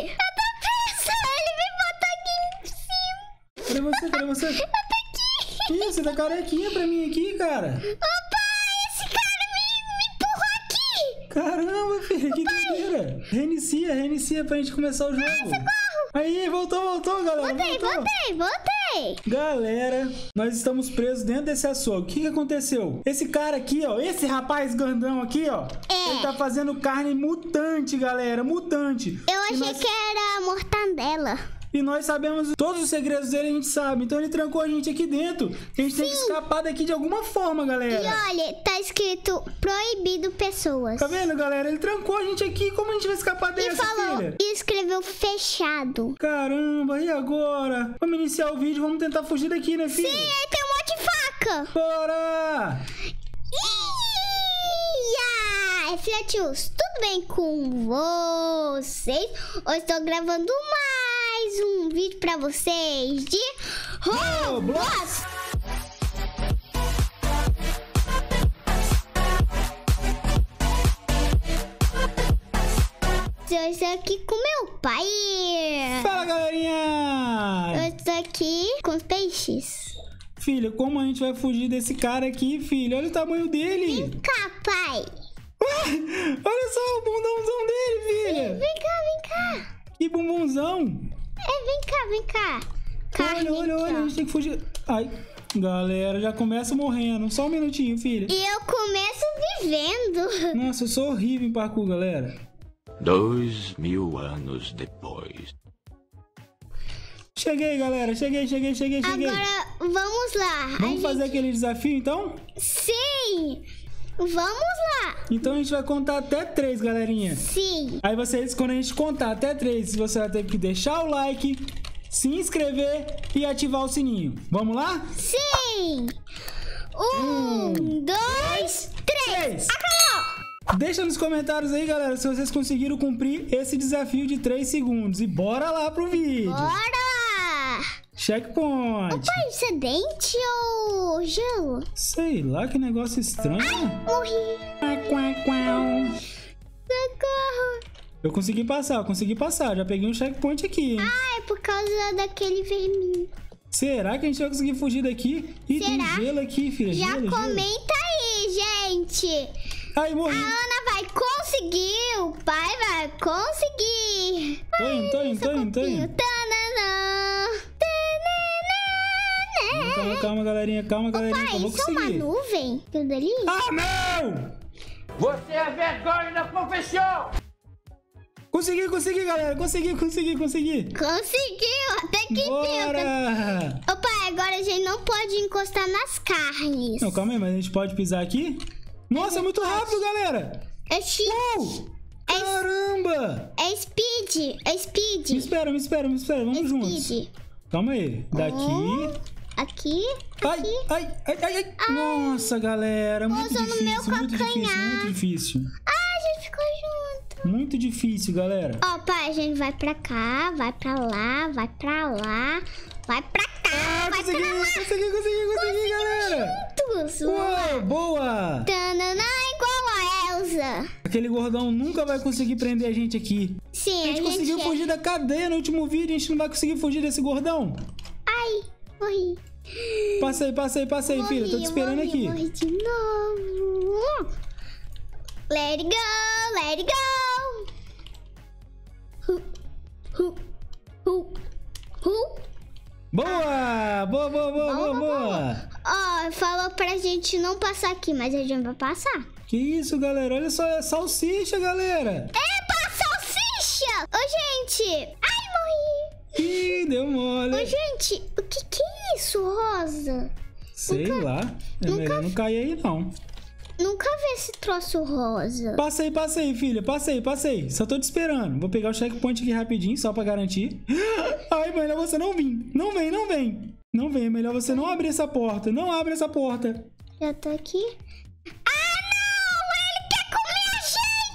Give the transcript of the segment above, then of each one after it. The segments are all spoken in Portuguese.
Eu tô presa! Ele me botou aqui em cima! Cadê você? Cadê você? Eu tô aqui! Ih, você tá carequinha pra mim aqui, cara. Opa! Esse cara me, me empurrou aqui! Caramba, filha, que doideira. Reinicia, reinicia pra gente começar o jogo. Aí, voltou, voltou, galera. Voltei, voltou. voltei, voltei! Galera, nós estamos presos dentro desse açougue. O que, que aconteceu? Esse cara aqui, ó, esse rapaz grandão aqui, ó, É. ele tá fazendo carne mutante, galera, mutante. Eu achei nós- que era mortandela. E nós sabemos todos os segredos dele, a gente sabe. Então ele trancou a gente aqui dentro. A gente tem que escapar daqui de alguma forma, E galera. olha, tá escrito proibido pessoas. Tá vendo, galera? Ele trancou a gente aqui. Como a gente vai escapar E dessa, falou, filha? e escreveu fechado. Caramba, e agora? Vamos iniciar o vídeo, vamos tentar fugir daqui, né, filha? E aí tem um monte de faca. Bora! Filhotinhos, tudo bem com vocês? Hoje estou gravando mais um vídeo pra vocês de Roblox. Eu estou aqui com meu pai. Fala, galerinha! Eu estou aqui com os peixes. Filha, como a gente vai fugir desse cara aqui, filha? Olha o tamanho dele! Cá, pai. Olha só o bundãozão dele, filha! Vem cá, vem cá. Que bumbumzão! É, vem cá, vem cá. Carne Olha, olha, aqui, olha, a gente tem que fugir. Ai, galera, já começa morrendo. Só um minutinho, filha. E eu começo vivendo. Nossa, eu sou horrível em parkour, galera. Dois mil anos depois. Cheguei, galera, cheguei, cheguei, cheguei, cheguei. Agora, vamos lá. A Vamos fazer gente- aquele desafio, então? Sim! Vamos lá. Então a gente vai contar até três, galerinha. Sim. Aí vocês, quando a gente contar até três, você vai ter que deixar o like, se inscrever e ativar o sininho. Vamos lá? Sim. Um, dois, três. Três. Acabou. Deixa nos comentários aí, galera, se vocês conseguiram cumprir esse desafio de 3 segundos. E bora lá pro vídeo. Bora. Checkpoint. Pai, isso é dente ou gelo? Sei lá que negócio estranho. Morri. Quá, quá, quá. Socorro. Eu consegui passar, eu consegui passar. Já peguei um checkpoint aqui. hein? Ah, é por causa daquele vermelho. Será que a gente vai conseguir fugir daqui? Tem Será? gelo aqui, filha. Já gelo, gelo. comenta aí, gente. Ai, morri. A Ana vai conseguir, o pai vai conseguir. Tô indo, tô indo, tô indo, tô indo. Tananã. Calma, calma, galerinha, calma, galerinha, que Pai, eu vou isso é uma conseguir. nuvem? Tudo ali? Ah, não! Você é vergonha da profissão! Consegui, consegui, galera. Consegui, consegui, consegui. Conseguiu, até que. Bora! Ô pai, agora a gente não pode encostar nas carnes. Não, calma aí, mas a gente pode pisar aqui? Nossa, é muito rápido, galera! É X. Uh! Caramba! É speed. É Me speed. espera, me espera, me espera. Vamos juntos. Speed. Calma aí. Daqui. Aqui. Ai, Aqui. ai, ai, ai, ai. Nossa, galera. Muito Pousa no difícil, meu muito difícil, muito difícil. Ah, a gente ficou junto. Muito difícil, galera. Ó, pai, a gente vai pra cá, vai pra lá, vai pra lá, vai pra cá, Ah, vai consegui, pra lá. consegui, consegui, consegui, galera. Juntos. Boa! Tananã, igual a Elsa. Aquele gordão nunca vai conseguir prender a gente aqui. Sim, A gente conseguiu fugir da cadeia no último vídeo, a gente não vai conseguir fugir desse gordão. Ai, morri. Passei, passei, passei, morri, filha. Tô te esperando morri, aqui. Morri de novo. Let it go, let it go. Hu, hu, hu, hu. Boa! Boa, boa, boa, boa, boa! Ó, falou pra gente não passar aqui, mas a gente vai passar. Que isso, galera? Olha só, é salsicha, galera! Epa, salsicha! Ô, gente! Ai, morri! Ih, deu Ô, mole. gente, o que que é isso, rosa? Sei lá. É nunca melhor não cair aí, não. Nunca vi esse troço rosa. Passei, passei, filha. Passei, passei. Só tô te esperando. Vou pegar o checkpoint aqui rapidinho, só pra garantir. Ai, melhor você não vir. Não vem, não vem. Não vem. Melhor você não abrir essa porta. Não abre essa porta. Já tô aqui. Ah, não! Ele quer comer a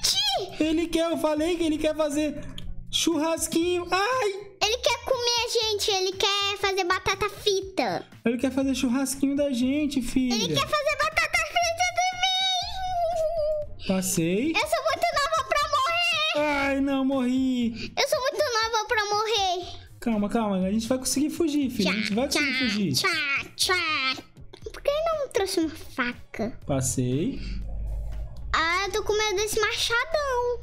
gente! Ele quer, eu falei que ele quer fazer churrasquinho. Ai! Ele quer comer gente, ele quer fazer batata frita. Ele quer fazer churrasquinho da gente, filha. Ele quer fazer batata frita também. Passei. Eu sou muito nova pra morrer. Ai, não, morri. Eu sou muito morrer. Calma, calma. A gente vai conseguir fugir, filho. A gente vai conseguir fugir. tchá, tchá. Por que não trouxe uma faca? Passei. Ah, eu tô com medo desse machadão.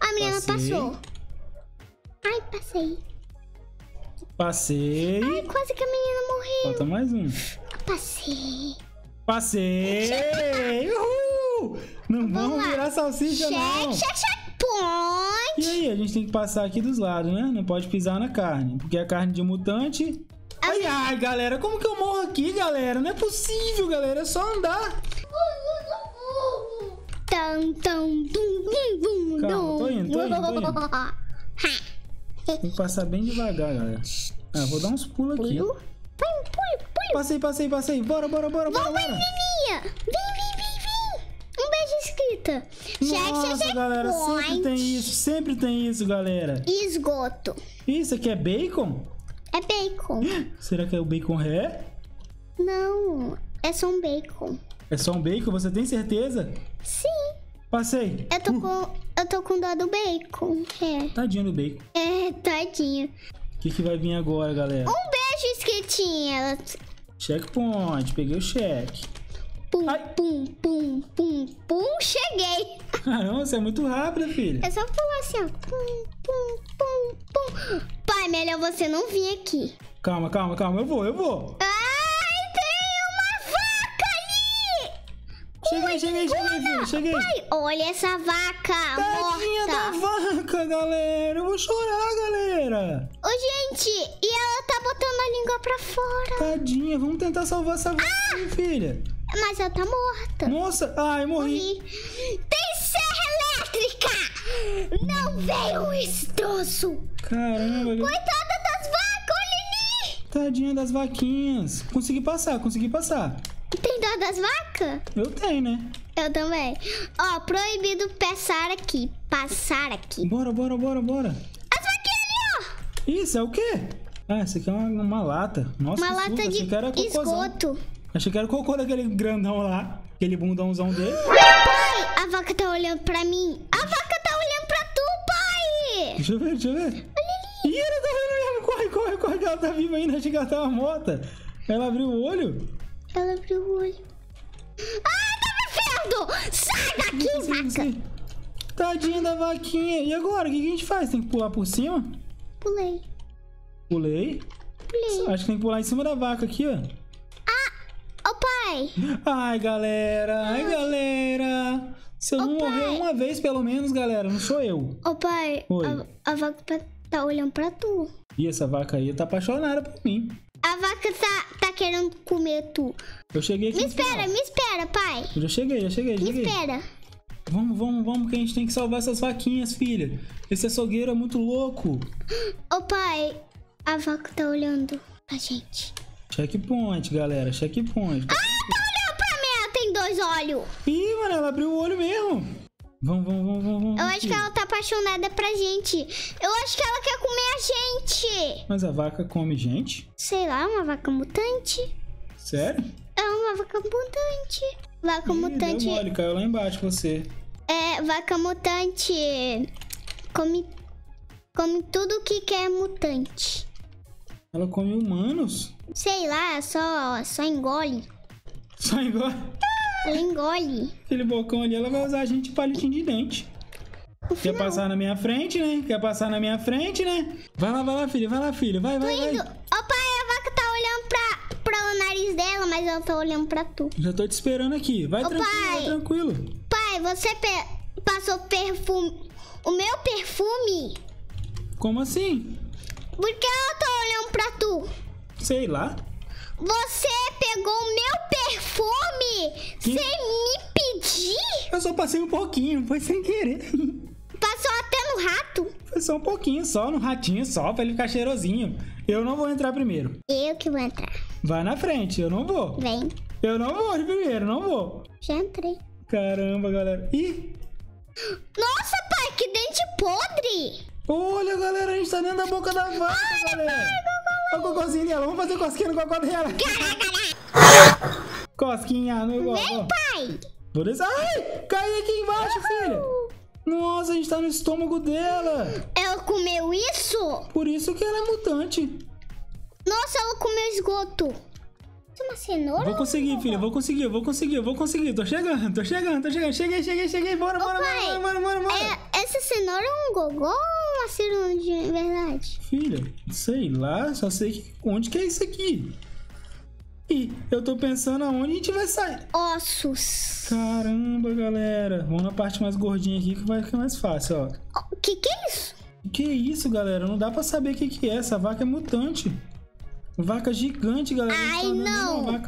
A menina Passei. passou. Ai, passei. Passei. Ai, quase que a menina morreu. Falta mais um. Passei. Passei! Uhul! Não vamos lá. virar salsicha, não. Check, check, check, point. E aí, a gente tem que passar aqui dos lados, né? Não pode pisar na carne. Porque a carne de mutante. Ai, ai, galera, como que eu morro aqui, galera? Não é possível, galera. É só andar. Tum, tum, tum, tum, tum, Calma, tô indo, tô indo, tô indo. Tem que passar bem devagar, galera. Ah, vou dar uns pulos aqui. Pulo. Pum, pulo, pulo. Passei, passei, passei. Bora, bora, bora, bora, bora. Menininha, vem, vem, vem, vem. Um beijo escrita. Check, Nossa, check, galera, sempre tem isso, sempre tem isso, galera. Esgoto. Isso aqui é bacon? É bacon. Será que é o bacon ré? Não, é só um bacon. É só um bacon, você tem certeza? Sim, Passei. eu tô com, eu tô com dó do bacon. É, Tadinho do bacon. é, tadinho. O que, que vai vir agora, galera? Um beijo, escritinha. Checkpoint, peguei o cheque. Pum, Ai. pum, pum, pum, pum, cheguei. Caramba, você é muito rápida, filha. É só pular assim, ó. Pum, pum, pum, pum. Pai, melhor você não vir aqui. Calma, calma, calma. Eu vou, eu vou. Ai, Cheguei, cheguei, cheguei. Cheguei. Olha essa vaca Tadinha da morta. vaca, galera. Eu vou chorar, galera. Ô, gente, e ela tá botando a língua pra fora. Tadinha, vamos tentar salvar essa vaca, Ah! filha. Mas ela tá morta. Nossa, ai, morri. E tem serra elétrica! Não veio o estroço! Caramba, Coitada das vacas, olha ali! tadinha das vaquinhas. Consegui passar, consegui passar. Tem dó das vacas? Eu tenho, né? Eu também. Ó, proibido passar aqui. Passar aqui. Bora, bora, bora, bora. As vaquinhas ali, Isso é o quê? Ah, isso aqui é uma, uma lata. Nossa, ó! Uma que lata de esgoto. Achei que era o cocô daquele grandão lá. Aquele bundãozão dele. Pai, a vaca tá olhando pra mim. A vaca tá olhando pra tu, pai! Deixa eu ver, deixa eu ver. Ih, ela tá vendo mesmo. Corre, corre, corre, que ela tá viva ainda. Achei que ela tava morta. Ela abriu o olho. Ela abriu o olho. Ah, tá me vendo! Sai daqui, não vaca! sei. Tadinha da vaquinha. E agora? O que a gente faz? Tem que pular por cima? Pulei, Pulei. pulei. Acho que tem que pular em cima da vaca aqui, ó. Ô, pai! Ai, galera. Ai, galera. Se eu não Ô, morrer pai. uma vez, pelo menos, galera, não sou eu. Ô, pai, Oi. a, a vaca tá, tá olhando pra tu. E essa vaca aí tá apaixonada por mim. A vaca tá, tá querendo comer tu. Eu cheguei aqui. Me espera, me espera, pai. Eu já cheguei, já cheguei, já Me cheguei. espera. Vamos, vamos, vamos, que a gente tem que salvar essas vaquinhas, filha. Esse açougueiro é muito louco. Ô, pai, a vaca tá olhando pra gente. Checkpoint, galera, checkpoint. Ah, tá olhando pra mim, ela tem dois olhos. Ih, mano, ela abriu o olho mesmo. Vamos, vamos, vamos, vamos. Eu acho que ela tá apaixonada pra gente. Eu acho que ela quer comer a gente. Mas a vaca come gente? Sei lá, uma vaca mutante. Sério? É uma vaca mutante. Vaca Ih, mutante. Deu mole, caiu lá embaixo você. É, vaca mutante. Come. Come tudo que quer mutante. Ela come humanos? Sei lá, só, só engole. Só igual Ela engole. aquele bocão ali, ela vai usar a gente de palitinho de dente. Quer passar na minha frente, né? Quer passar na minha frente, né? Vai lá, vai lá, filha, vai lá, filha. Vai, vai, indo. vai. Ô pai, a vaca tá olhando pra, pra o nariz dela, mas ela tá olhando pra tu. Já tô te esperando aqui. Vai Ô, tranquilo, vai pai. tranquilo. Pai, você pe- passou perfume. O meu perfume? Como assim? Por que ela tá olhando pra tu? Sei lá. Você pegou o meu perfume Sem me pedir? Eu só passei um pouquinho, foi sem querer. Passou até no rato? Foi só um pouquinho, só no ratinho, só pra ele ficar cheirosinho. Eu não vou entrar primeiro. Eu que vou entrar. Vai na frente, eu não vou. Vem. Eu não vou de primeiro, não vou. Já entrei. Caramba, galera. Ih, Nossa, pai, que dente podre! olha, galera, a gente tá dentro da boca da vaca, galera. Olha o cocôzinho dela, vamos fazer cosquinha no cocô dela. Cosquinha no. Vem, pai! Vou descer. Ai, caí aqui embaixo, filha. Nossa, a gente tá no estômago dela. Ela comeu isso? isso? Por isso que ela é mutante. Nossa, ela comeu esgoto. Isso é uma cenoura? Vou conseguir, filha, vou conseguir, vou conseguir, vou conseguir. Tô chegando, tô chegando, tô chegando. Cheguei, cheguei, cheguei. Bora, bora, bora, pai, bora, bora, bora, bora. É, essa cenoura é um gogó ou uma cenoura de verdade? Filha, sei lá, só sei que, onde que é isso aqui. Ih, eu tô pensando aonde a gente vai sair. Ossos. Caramba, galera. Vamos na parte mais gordinha aqui que vai ficar mais fácil, ó. O que que é isso? Que isso, galera? Não dá pra saber o que, que é. Essa vaca é mutante. Vaca gigante, galera. Ai, tá não.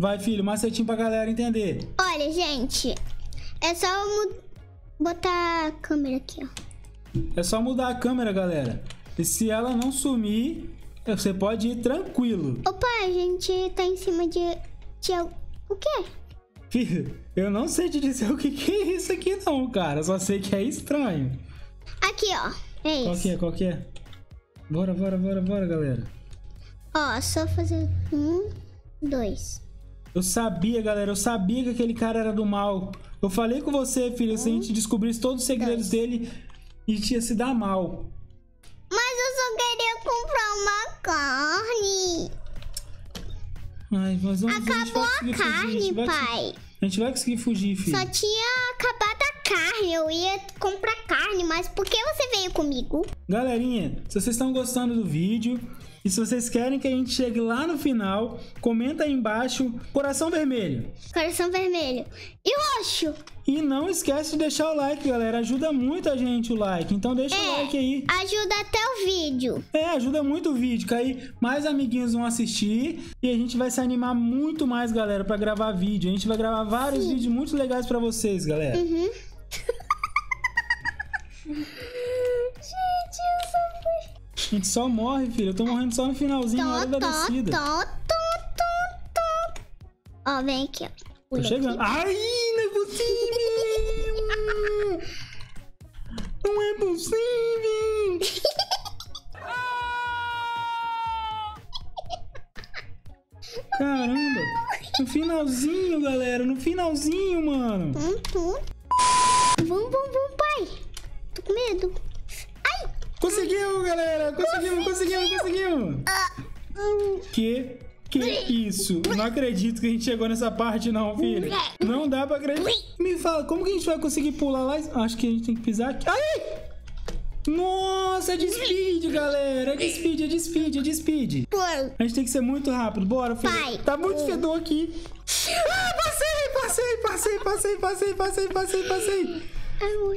Vai, filho, macetinho pra galera entender. Olha, gente, é só botar a câmera aqui, ó. É só mudar a câmera, galera. E se ela não sumir, você pode ir tranquilo. Opa, a gente tá em cima de... de o quê? Filho, eu não sei te dizer o que, que é isso aqui não, cara. Só sei que é estranho. Aqui, ó. É Qual isso. que é? Qual que é? Bora, bora, bora, bora, galera. Ó, só fazer um, dois. Eu sabia, galera, eu sabia que aquele cara era do mal. Eu falei com você, filho, se a gente descobrisse todos os segredos dele, a gente ia se dar mal. Carne. Ai, mas vamos, Acabou a a conseguir fugir. A carne, pai. a gente vai conseguir fugir, filho. Só tinha acabado a carne. Eu ia comprar carne, mas por que você veio comigo? Galerinha, se vocês estão gostando do vídeo e se vocês querem que a gente chegue lá no final, comenta aí embaixo coração vermelho. Coração vermelho. E roxo. E não esquece de deixar o like, galera. Ajuda muito a gente o like. Então deixa o É, like aí. ajuda até o vídeo. É, ajuda muito o vídeo, que aí mais amiguinhos vão assistir e a gente vai se animar muito mais, galera, pra gravar vídeo. A gente vai gravar vários vídeos muito legais pra vocês, galera. Uhum. A gente só morre, filho. Eu tô morrendo só no finalzinho, na hora da descida. tó, tó, tó, tó. Ó, vem aqui, ó. Tô chegando. aqui. Ai, não é possível! Não é possível! Caramba! No finalzinho, galera. No finalzinho, mano. Vamos, vamos, vamos, pai. Tô com medo. Ai! Conseguimos, galera! Conseguimos, conseguimos, conseguimos! Hum, Que que isso? Não acredito que a gente chegou nessa parte, não, filho. Não dá pra acreditar. Me fala, como que a gente vai conseguir pular lá? Acho que a gente tem que pisar aqui. Ai! Nossa, é de speed, galera! É de speed, é de speed, é de speed. A gente tem que ser muito rápido. Bora, filho. Pai. Tá muito fedor aqui. Ah, passei, passei, passei, passei, passei, passei, passei, passei.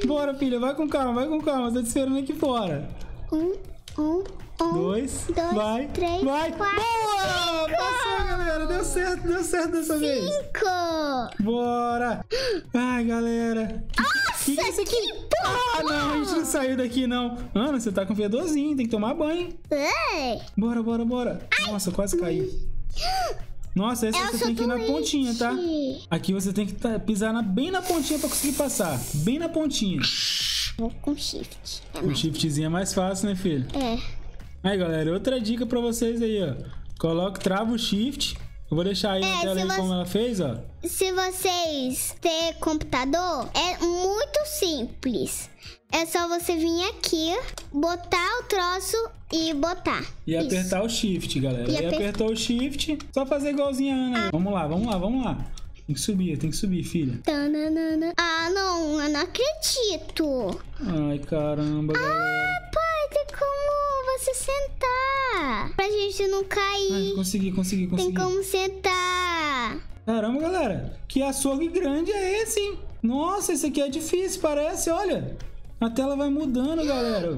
Bora, filha, vai com calma, vai com calma. Tô te esperando aqui fora. Um, um, um. Dois, dois, vai, três, vai. quatro, Boa! Passou, galera. Deu certo, deu certo dessa vez. Cinco. Bora! Ai, galera. Nossa, que, que é isso aqui? Ah, não, a gente não saiu daqui, não. Ana, você tá com fedorzinho, tem que tomar banho. Ei. Bora, bora, bora. Nossa, quase caí. Nossa, esse Eu você tem que ir na pontinha, tá? Aqui você tem que tá- pisar na- bem na pontinha pra conseguir passar. Bem na pontinha. Vou com shift. É O mais. shiftzinho é mais fácil, né, filho? É. Aí, galera, outra dica pra vocês aí, ó. Coloca, trava o shift. Eu vou deixar aí É, na tela aí você- como ela fez, ó. Se vocês têm computador, é muito simples. É só você vir aqui, botar o troço e botar. E Isso. apertar o shift, galera. E E, aper- apertou o shift, só fazer igualzinho a Ana. aí. Vamos lá, vamos lá, vamos lá. Tem que subir, tem que subir, filha. Tananana. Ah, não, eu não acredito. Ai, caramba, galera. Pai, tem como você sentar. Pra gente não Ai, cair. consegui, consegui, Tem consegui. como sentar. Caramba, galera. Que açougue grande é esse, hein? Nossa, esse aqui é difícil, parece, olha. A tela vai mudando, galera.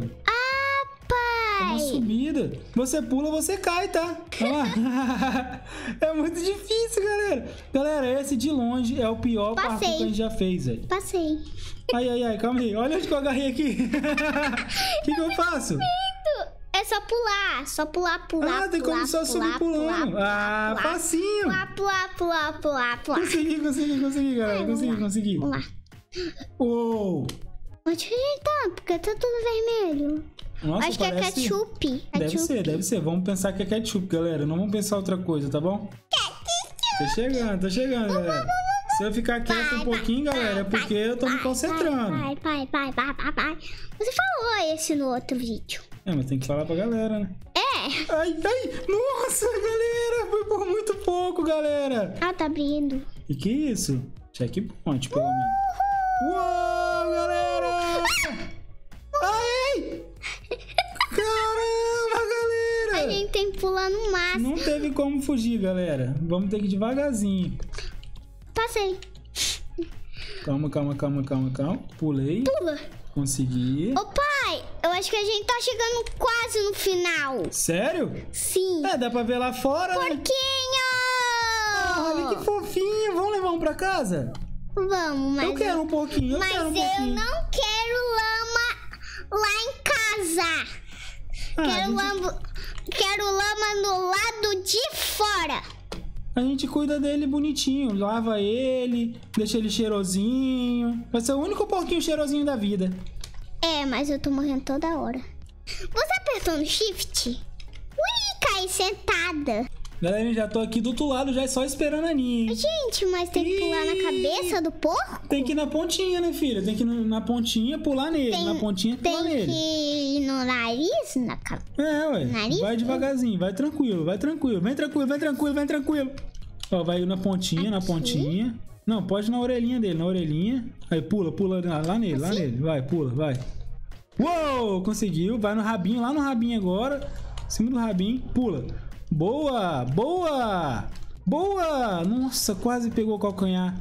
É uma subida. Você pula, você cai, tá? É muito difícil, galera. Galera, esse de longe é o pior Passei. parkour que a gente já fez, velho. Passei. Ai, ai, ai, calma aí. Olha onde que eu agarrei aqui. O que, que eu faço? É só pular. Só pular, pular, ah, tem pular, como só subir pulando. pular, ah, pular, facinho. Pular, pular, pular, pular, pular. Consegui, consegui, consegui, galera. Ai, Consegui, consegui. Vamos lá. Uou. Onde que a gente tá? Porque tá tudo vermelho. Nossa, Acho que é parece- ketchup. Deve Ketchup. ser, deve ser. Vamos pensar que é ketchup, galera. Não vamos pensar outra coisa, tá bom? Tô chegando, tô chegando, galera. Se eu ficar quieto um pouquinho, galera, é porque eu tô me concentrando. Pai, pai, pai, pai, pai, pai. Você falou esse no outro vídeo. É, mas tem que falar pra galera, né? É. Ai, ai! Nossa, galera! Foi por muito pouco, galera! Ah, tá abrindo. E que isso? Checkpoint, pelo menos. Uou, tem no máximo. Não teve como fugir, galera. Vamos ter que ir devagarzinho. Passei. Calma, calma, calma, calma, calma. Pulei. Pula. Consegui. Ô pai, eu acho que a gente tá chegando quase no final. Sério? Sim. É, dá pra ver lá fora, né? Porquinho! Ah, olha que fofinho. Vamos levar um pra casa? Vamos, mas eu quero um pouquinho, eu mas quero um eu não quero lama lá em casa. Ah, quero, gente, lama, quero lama no lado de fora. a gente cuida dele bonitinho. Lava ele, deixa ele cheirosinho. Vai ser o único porquinho cheirosinho da vida. É, mas eu tô morrendo toda hora. Você apertou no shift? Ui, caí sentada. Galera, já tô aqui do outro lado, já só esperando a Aninha. Gente, mas tem que pular na cabeça do porco? Tem que ir na pontinha, né, filha? Tem que ir na pontinha, pular nele. Tem- na pontinha, pular Tem nele. que ir no nariz, na cabeça. É, ué. Nariz? Vai devagarzinho, vai tranquilo, vai tranquilo. Vem tranquilo, vem tranquilo, vem tranquilo. Ó, vai na pontinha, na Aqui? pontinha. Não, pode na orelhinha dele, na orelhinha. Aí pula, pula lá, lá nele, lá Assim? nele. Vai, pula, vai. Uou, conseguiu. Vai no rabinho, lá no rabinho agora. Em cima do rabinho, pula. Boa, boa, boa. Nossa, quase pegou o calcanhar.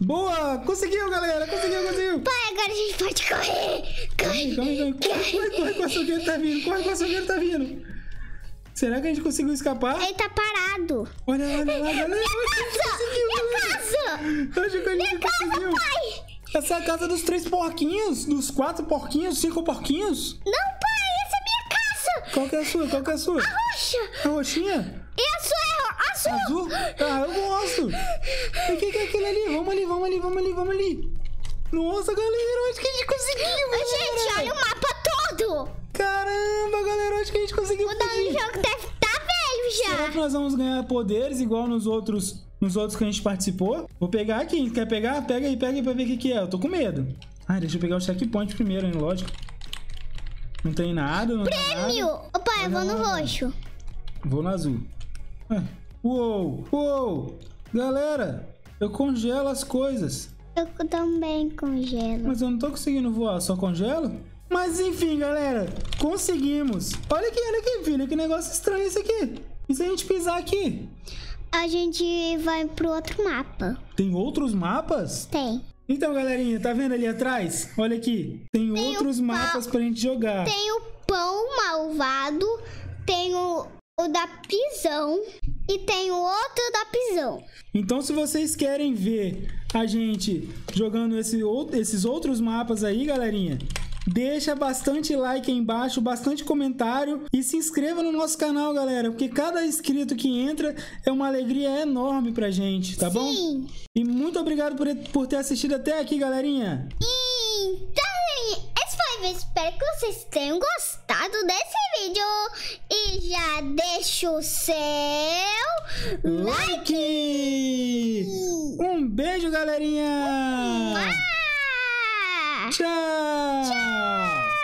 Boa, conseguiu, galera, conseguiu, conseguiu. Pai, agora a gente pode correr. Corre. Corre, corre, corre, corre, corre, com o açougueiro tá vindo, corre, com o açougueiro tá vindo. Será que a gente conseguiu escapar? Ele tá parado. Olha, olha lá, galera. Minha casa! Minha casa! Acho que a gente Minha casa, conseguiu. pai! Essa é a casa dos três porquinhos, dos quatro porquinhos, cinco porquinhos. Não, Qual que é a sua? Qual que é a sua? Roxa! A roxinha? E a sua é azul! Azul? Ah, eu gosto. E o que, que é aquele ali? Vamos ali, vamos ali, vamos ali, vamos ali. Nossa, galera, acho que a gente conseguiu, Gente, galera. olha o mapa todo! Caramba, galera, acho que a gente conseguiu O fugir. jogo deve estar velho Será já! que nós vamos ganhar poderes igual nos outros, nos outros que a gente participou? Vou pegar aqui. Quer pegar? Pega aí, pega aí pra ver o que, que é. Eu tô com medo. Ai, deixa eu pegar o checkpoint primeiro, hein? Lógico. Não tem nada, não tem Prêmio! nada. Ô, pai, eu vou no lá. roxo. Vou no azul. Ué. Uou, uou. Galera, eu congelo as coisas. Eu também congelo. Mas eu não tô conseguindo voar, só congelo? Mas enfim, galera, conseguimos. Olha aqui, olha aqui, filho, que negócio estranho esse aqui. E se a gente pisar aqui? A gente vai pro outro mapa. Tem outros mapas? Tem. Então, galerinha, tá vendo ali atrás? Olha aqui. Tem, Tem outros mapas pra gente jogar. Tem o pão malvado, tem o, o da pisão e tem o outro da pisão. Então, se vocês querem ver a gente jogando esse, esses outros mapas aí, galerinha, deixa bastante like aí embaixo, bastante comentário e se inscreva no nosso canal, galera, porque cada inscrito que entra é uma alegria enorme pra gente, tá bom? Sim. E muito obrigado por, por ter assistido até aqui, galerinha. Então, esse foi o vídeo. Espero que vocês tenham gostado desse vídeo. E já deixa o seu like. Like! Um beijo, galerinha! チャー